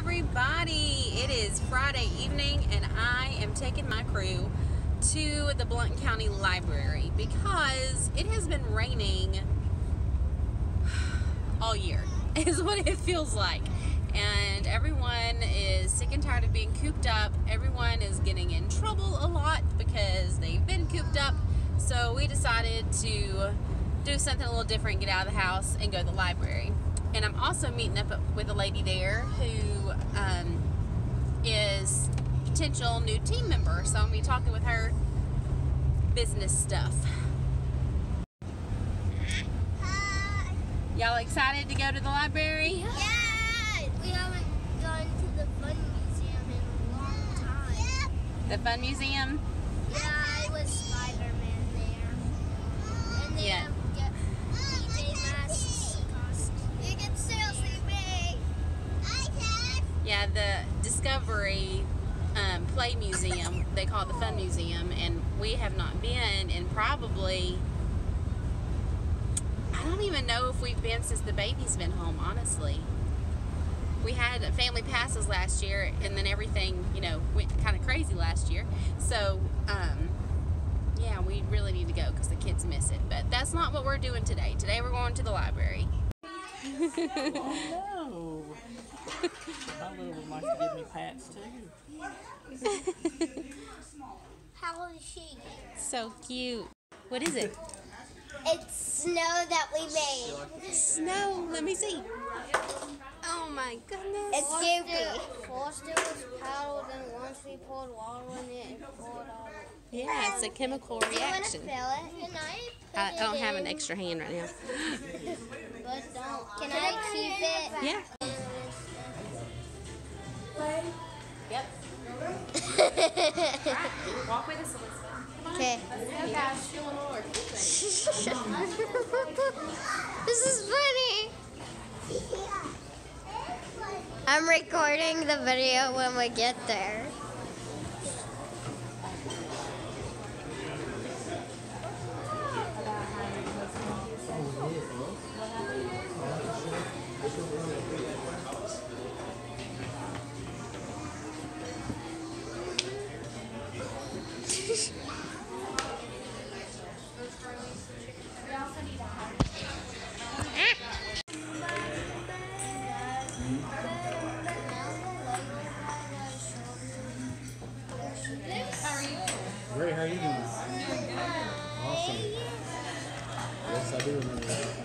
everybody. It is Friday evening, and I am taking my crew to the Blount County Library because it has been raining all year, is what it feels like. And everyone is sick and tired of being cooped up. Everyone is getting in trouble a lot because they've been cooped up. So we decided to do something a little different, get out of the house, and go to the library. And I'm also meeting up with a lady there who um, is potential new team member. So I'm gonna be talking with her business stuff. Hi. Y'all excited to go to the library? Yeah. We haven't gone to the fun museum in a long time. Yep. The Fun Museum? Yeah, the Discovery um, Play Museum, they call it the Fun Museum, and we have not been in probably, I don't even know if we've been since the baby's been home, honestly. We had family passes last year, and then everything, you know, went kind of crazy last year. So, um, yeah, we really need to go because the kids miss it. But that's not what we're doing today. Today we're going to the library. No. My little one likes to give me pats too. How old is she? So cute. What is it? It's snow that we made. Snow. Let me see. Oh my goodness. It's goofy. First it was paddled, and once we poured water in it, it poured out. Yeah, it's a chemical Do you want to reaction. fill it? Can I? I, don't have an extra hand right now. But don't. Can I keep it? Yeah. Yep. Walk with us, Elizabeth. Okay. Gosh, you Lord. this is funny. I'm recording the video when we get there. Great, how are you doing? Awesome. Yes, I do remember that.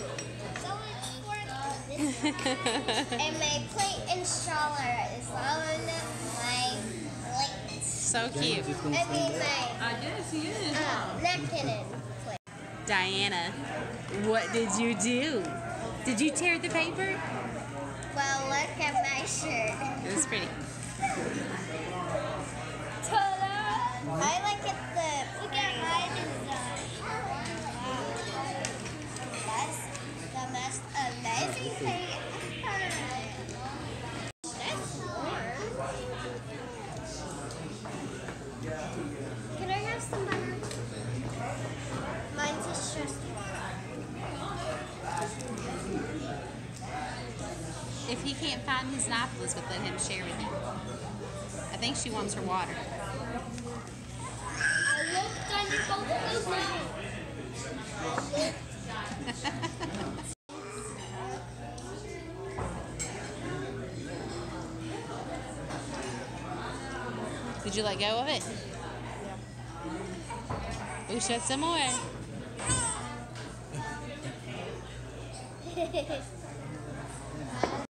and my plate installer is on my plate. So cute. I mean my I guess he is. uh, napkin and plate. Diana, what did you do? Did you tear the paper? Well, look at my shirt. It was pretty. I like it the look at my design. That's the most amazing thing warm. Can I have some butter? Mine's just just If he can't find his knife, Elizabeth, let him share with you. I think she wants her water. I looked under both of those Did you let go of it? We shut some more.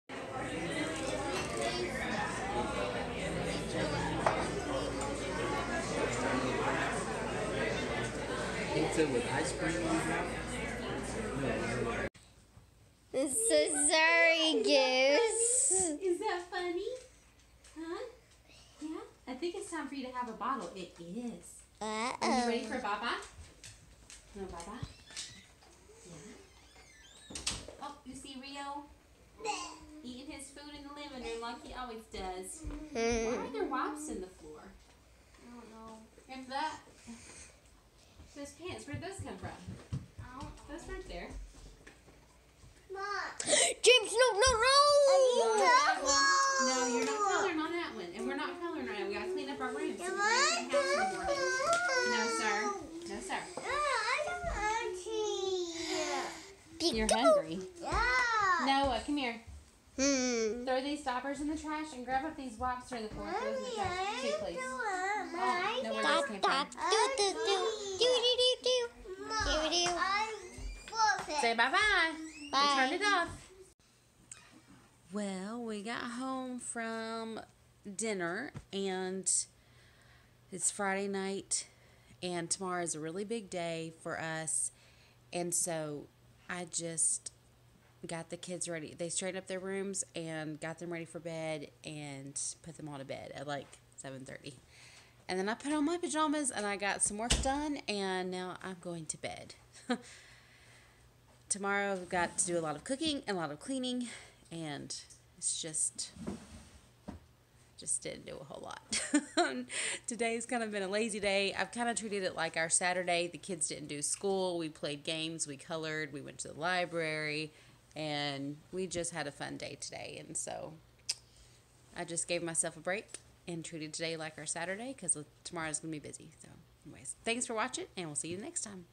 Pizza with ice cream on top? This is sorry, Goose. Is that funny? Huh? Yeah? I think it's time for you to have a bottle. It is. Uh -oh. Are you ready for a bye-bye? No bye-bye? Yeah. Oh, you see Rio? Eating his food in the living room like he always does. Why are there wipes in the floor? I don't know. After that, those pants, where'd those come from? Those weren't there. Mom. James, no, no, no! No, you're not coloring on that one. And we're not coloring right now. We gotta clean up our room. No, sir. No, sir. You're hungry. Yeah. Noah, come here. Hmm. Throw these stoppers in the trash and grab up these wipes from the floor. Throw those in the trash. Two, please. Oh, no, where those came from. Say bye bye. Bye. Turn it off. Well, we got home from dinner and it's Friday night and tomorrow is a really big day for us. And so I just got the kids ready. They straightened up their rooms and got them ready for bed and put them all to bed at like 7:30. And then I put on my pajamas and I got some work done and now I'm going to bed. tomorrow I've got to do a lot of cooking and a lot of cleaning and it's just just didn't do a whole lot. Today's kind of been a lazy day. I've kind of treated it like our Saturday. The kids didn't do school. We played games, we colored, we went to the library, and we just had a fun day today. And so I just gave myself a break and treated today like our Saturday because tomorrow's going to be busy. So, anyways, thanks for watching, and we'll see you next time.